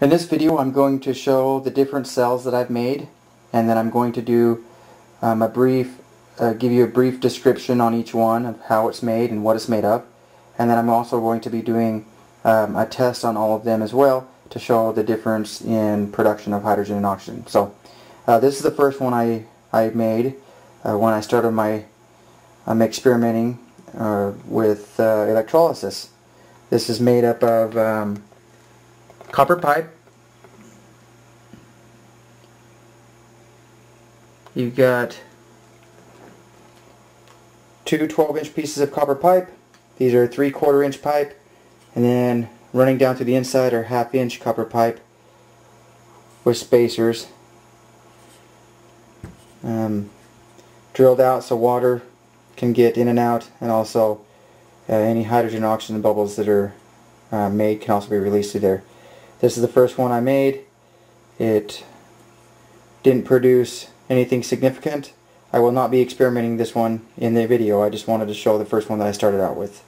In this video I'm going to show the different cells that I've made and then I'm going to do um, a brief, uh, give you a brief description on each one of how it's made and what it's made of and then I'm also going to be doing um, a test on all of them as well to show the difference in production of hydrogen and oxygen. So uh, this is the first one I, I made uh, when I started my um, experimenting uh, with uh, electrolysis. This is made up of um, copper pipe. You've got two 12 inch pieces of copper pipe. These are three quarter inch pipe and then running down to the inside are half inch copper pipe with spacers um, drilled out so water can get in and out and also uh, any hydrogen oxygen bubbles that are uh, made can also be released through there. This is the first one I made. It didn't produce anything significant. I will not be experimenting this one in the video. I just wanted to show the first one that I started out with.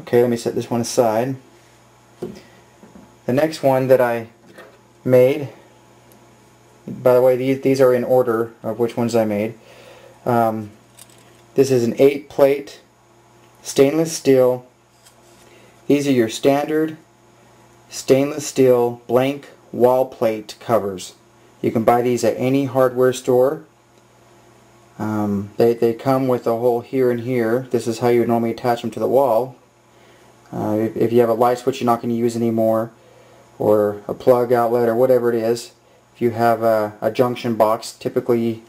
Okay, let me set this one aside. The next one that I made, by the way, these, these are in order of which ones I made. Um, this is an 8 plate stainless steel. These are your standard stainless steel blank wall plate covers. You can buy these at any hardware store. Um, they, they come with a hole here and here. This is how you would normally attach them to the wall. Uh, if, if, you have a light switch you're not going to use anymore, or a plug outlet or whatever it is, if you have a, a junction box, typically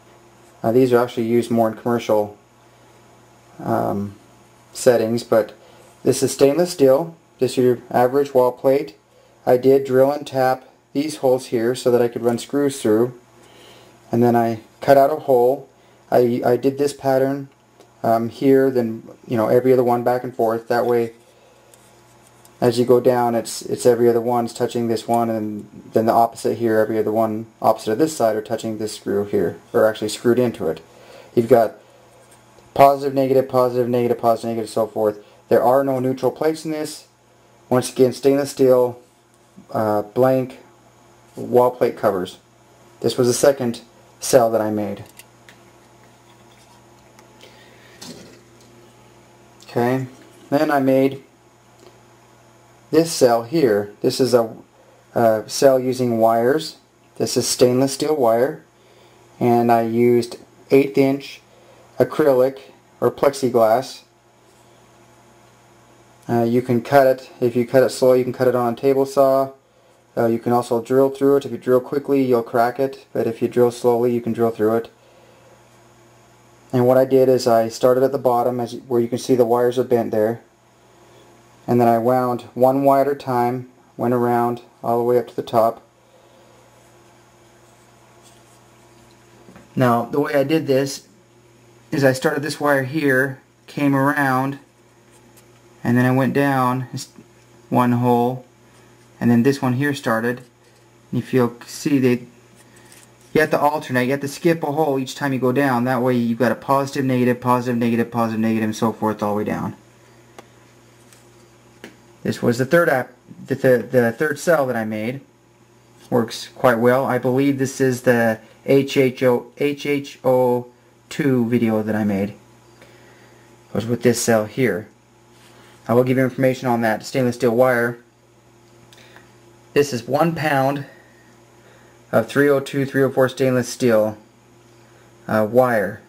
uh, these are actually used more in commercial um, settings, but this is stainless steel. This is your average wall plate. I did drill and tap these holes here so that I could run screws through. And then I cut out a hole. I, I did this pattern um, here, then you know every other one back and forth. That way, as you go down, it's it's every other one's touching this one, and then the opposite here, every other one opposite of this side are touching this screw here, or actually screwed into it. You've got positive, negative, positive, negative, positive, negative, so forth. There are no neutral plates in this. Once again, stainless steel, uh, blank wall plate covers. This was the second cell that I made. Okay, then I made this cell here. This is a, a cell using wires. This is stainless steel wire and I used eighth inch acrylic or plexiglass. Uh, you can cut it, if you cut it slow you can cut it on a table saw. Uh, you can also drill through it. If you drill quickly you'll crack it, but if you drill slowly you can drill through it. And what I did is I started at the bottom as where you can see the wires are bent there. And then I wound one wire at a time, went around all the way up to the top. Now the way I did this is I started this wire here, came around, and then I went down one hole, and then this one here started. And if you'll see, they you have to alternate. You have to skip a hole each time you go down. That way you've got a positive, negative, positive, negative, positive, negative, and so forth all the way down. This was the third app, the, th the third cell that I made. Works quite well. I believe this is the HHO HHO 2 video that I made was with this cell here. I will give you information on that stainless steel wire. This is one pound of 302 304 stainless steel uh, wire.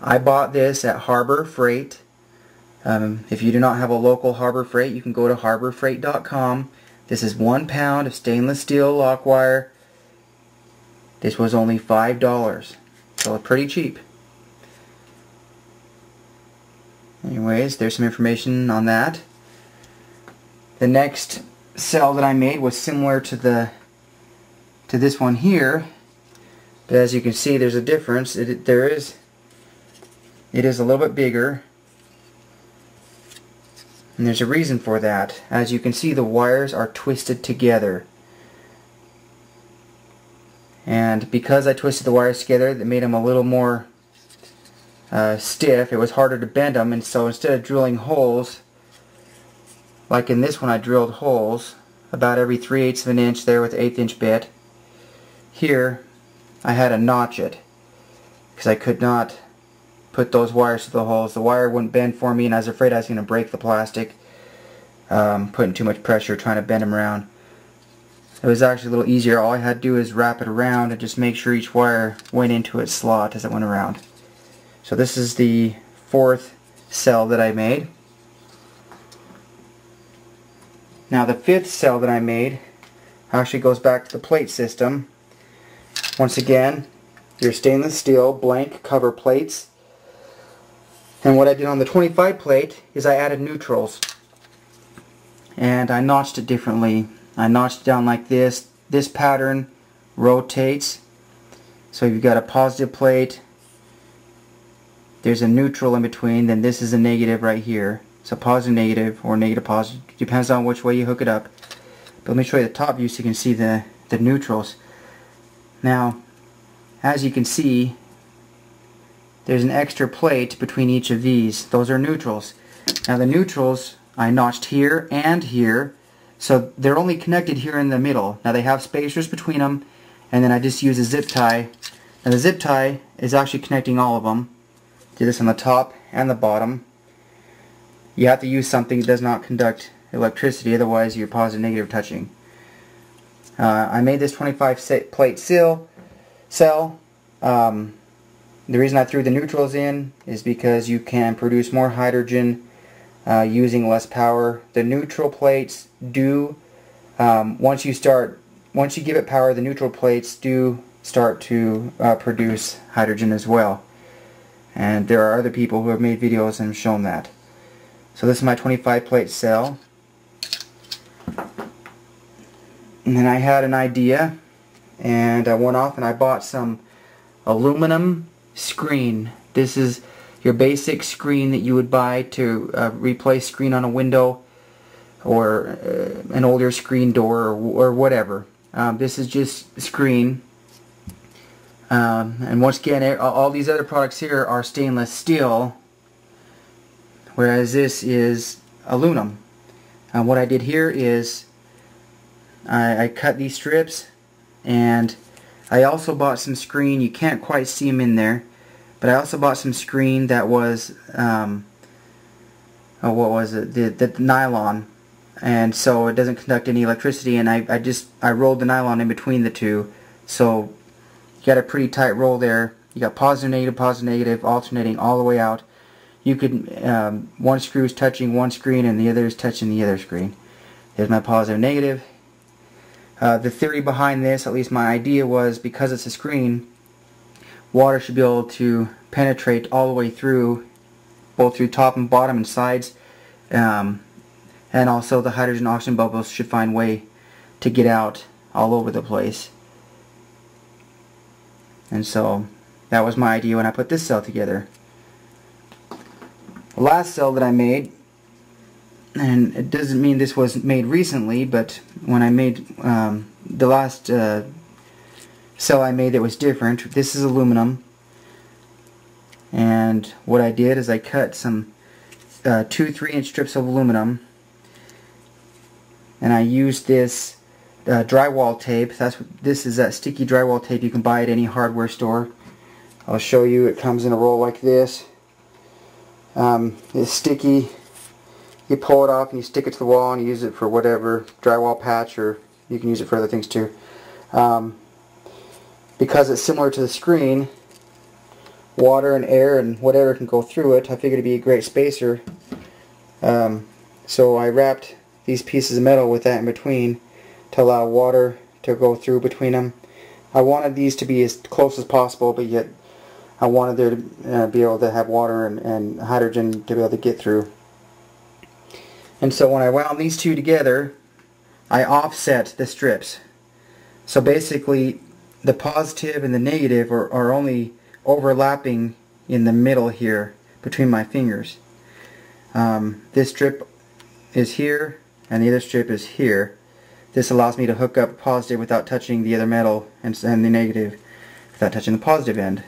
I bought this at Harbor Freight. Um, if you do not have a local Harbor Freight, you can go to harborfreight.com. This is one pound of stainless steel lock wire. This was only $5, so pretty cheap. Anyways, there's some information on that. The next cell that I made was similar to the to this one here, but as you can see, there's a difference. It, there is it is a little bit bigger, and there's a reason for that. As you can see, the wires are twisted together. And because I twisted the wires together, that made them a little more uh, stiff, it was harder to bend them, and so instead of drilling holes, like in this one I drilled holes, about every 3 eighths of an inch there with the eighth inch bit. Here I had to notch it because I could not put those wires to the holes. The wire wouldn't bend for me and I was afraid I was going to break the plastic um, putting too much pressure trying to bend them around. It was actually a little easier. All I had to do is wrap it around and just make sure each wire went into its slot as it went around. So this is the fourth cell that I made. Now the fifth cell that I made actually goes back to the plate system. Once again, your stainless steel blank cover plates. And what I did on the 25 plate is I added neutrals. And I notched it differently. I notched it down like this. This pattern rotates. So you've got a positive plate. There's a neutral in between. Then this is a negative right here. So positive negative or negative positive. Depends on which way you hook it up. But let me show you the top view so you can see the, the neutrals. Now, as you can see, there's an extra plate between each of these. Those are neutrals. Now the neutrals I notched here and here. So they're only connected here in the middle. Now they have spacers between them and then I just use a zip tie. Now the zip tie is actually connecting all of them. Do this on the top and the bottom you have to use something that does not conduct electricity, otherwise you're positive negative touching. Uh, I made this 25 plate seal cell. Um, the reason I threw the neutrals in is because you can produce more hydrogen uh, using less power. The neutral plates do, um, once you start, once you give it power, the neutral plates do start to uh, produce hydrogen as well. And there are other people who have made videos and shown that. So this is my 25 plate cell. And then I had an idea and I went off and I bought some aluminum screen. This is your basic screen that you would buy to uh, replace screen on a window or uh, an older screen door or, or whatever. Um, this is just screen. Um, and once again, all these other products here are stainless steel whereas this is aluminum. And what I did here is I, I cut these strips and I also bought some screen. You can't quite see them in there. But I also bought some screen that was, um, oh, what was it? The, the nylon. And so it doesn't conduct any electricity. And I, I just, I rolled the nylon in between the two. So you got a pretty tight roll there. You got positive, negative, positive, negative, alternating all the way out you could, um, one screw is touching one screen and the other is touching the other screen. There's my positive negative. Uh, the theory behind this, at least my idea was because it's a screen, water should be able to penetrate all the way through, both through top and bottom and sides. Um, and also the hydrogen oxygen bubbles should find way to get out all over the place. And so that was my idea when I put this cell together. The last cell that I made, and it doesn't mean this was made recently, but when I made um, the last uh, cell I made that was different, this is aluminum, and what I did is I cut some uh, two 3 inch strips of aluminum and I used this uh, drywall tape. That's This is that sticky drywall tape you can buy at any hardware store. I'll show you. It comes in a roll like this. Um, it's sticky. You pull it off and you stick it to the wall and you use it for whatever drywall patch or you can use it for other things too. Um, because it's similar to the screen, water and air and whatever can go through it, I figured it'd be a great spacer. Um, so I wrapped these pieces of metal with that in between to allow water to go through between them. I wanted these to be as close as possible, but yet I wanted there to uh, be able to have water and, and hydrogen to be able to get through. And so when I wound these two together, I offset the strips. So basically, the positive and the negative are, are only overlapping in the middle here between my fingers. Um, this strip is here and the other strip is here. This allows me to hook up positive without touching the other metal and, and the negative without touching the positive end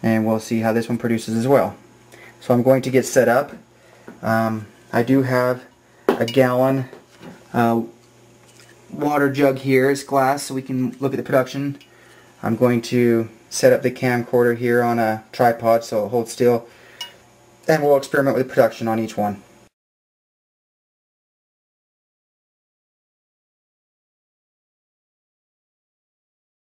and we'll see how this one produces as well. So I'm going to get set up. Um, I do have a gallon uh, water jug here. It's glass so we can look at the production. I'm going to set up the camcorder here on a tripod so it holds still and we'll experiment with production on each one.